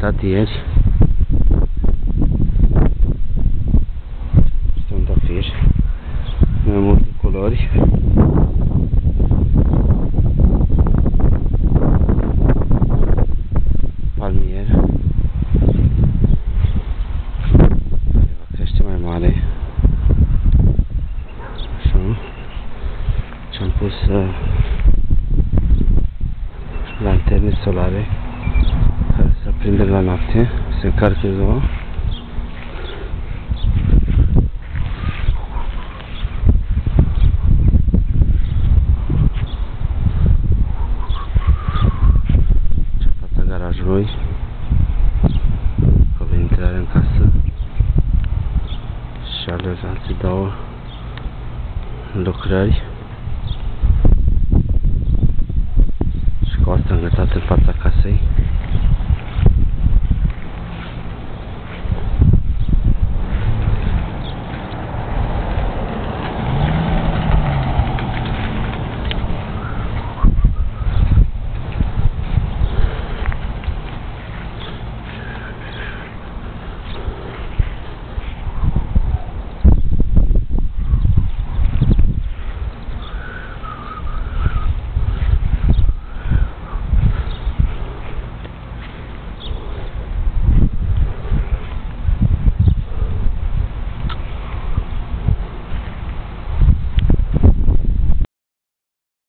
înghețat ieri. Trandafir. Mai multe culori. Palmier. Va crește mai mare. Așa. Și am pus uh, lanterne solare care se aprinde la noapte, se încarcă ziua. Ce fața garajului. Cu intrare în casă. Și alte două lucrări. Și cu asta înghețat în fața casei.